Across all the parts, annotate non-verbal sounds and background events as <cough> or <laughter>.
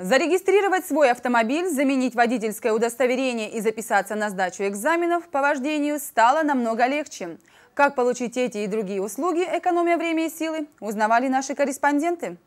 Зарегистрировать свой автомобиль, заменить водительское удостоверение и записаться на сдачу экзаменов по вождению стало намного легче. Как получить эти и другие услуги, экономия время и силы, узнавали наши корреспонденты.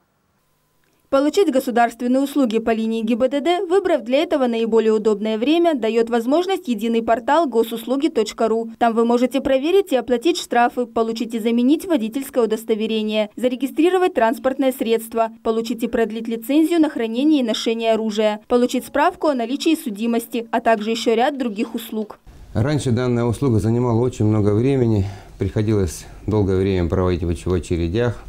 Получить государственные услуги по линии ГИБДД, выбрав для этого наиболее удобное время, дает возможность единый портал госуслуги.ру. Там вы можете проверить и оплатить штрафы, получить и заменить водительское удостоверение, зарегистрировать транспортное средство, получить и продлить лицензию на хранение и ношение оружия, получить справку о наличии судимости, а также еще ряд других услуг. Раньше данная услуга занимала очень много времени, приходилось долгое время проводить в очередях,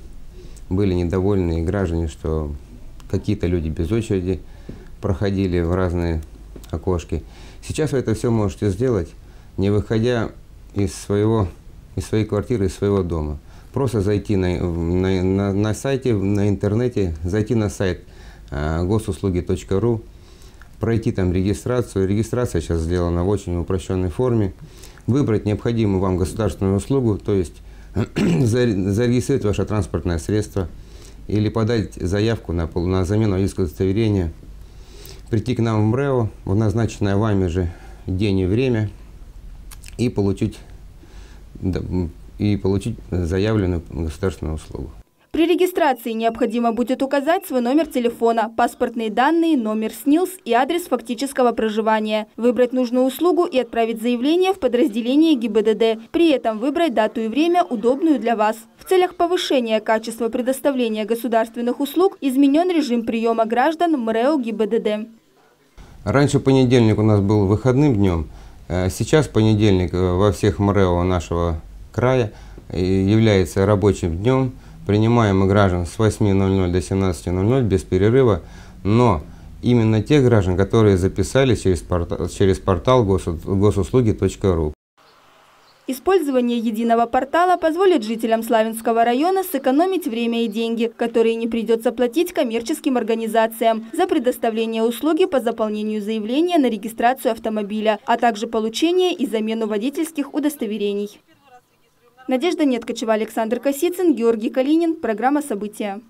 были недовольны граждане, что какие-то люди без очереди проходили в разные окошки. Сейчас вы это все можете сделать, не выходя из, своего, из своей квартиры, из своего дома. Просто зайти на, на, на, на сайте, на интернете, зайти на сайт э, госуслуги.ру, пройти там регистрацию. Регистрация сейчас сделана в очень упрощенной форме. Выбрать необходимую вам государственную услугу, то есть <clears throat> зарегистрировать ваше транспортное средство – или подать заявку на, на замену водительского удостоверения, прийти к нам в МРЭО в назначенное вами же день и время и получить, и получить заявленную государственную услугу. При регистрации необходимо будет указать свой номер телефона, паспортные данные, номер СНИЛС и адрес фактического проживания, выбрать нужную услугу и отправить заявление в подразделение ГИБДД, при этом выбрать дату и время, удобную для вас. В целях повышения качества предоставления государственных услуг изменен режим приема граждан МРЭО ГИБДД. Раньше понедельник у нас был выходным днем, э, сейчас понедельник э, во всех МРЭО нашего края э, является рабочим днем – принимаем мы граждан с 8.00 до 17.00 без перерыва, но именно тех граждан, которые записались через портал, через портал госуслуги.ру. Использование единого портала позволит жителям Славянского района сэкономить время и деньги, которые не придется платить коммерческим организациям за предоставление услуги по заполнению заявления на регистрацию автомобиля, а также получение и замену водительских удостоверений. Надежда Неткачева, Александр Косицын, Георгий Калинин. Программа «События».